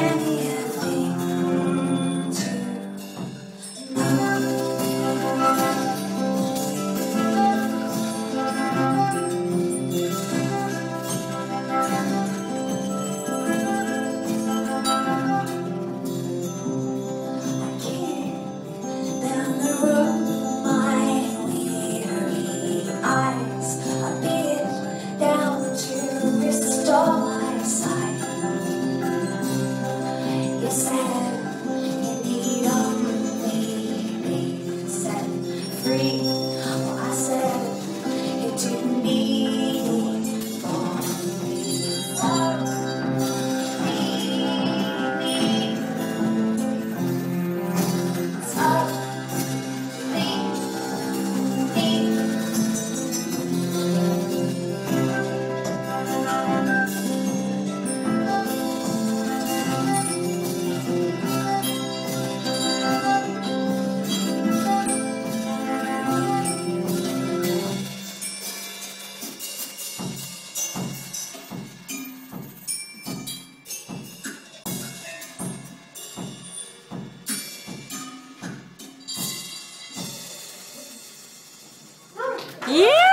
friends. Yeah!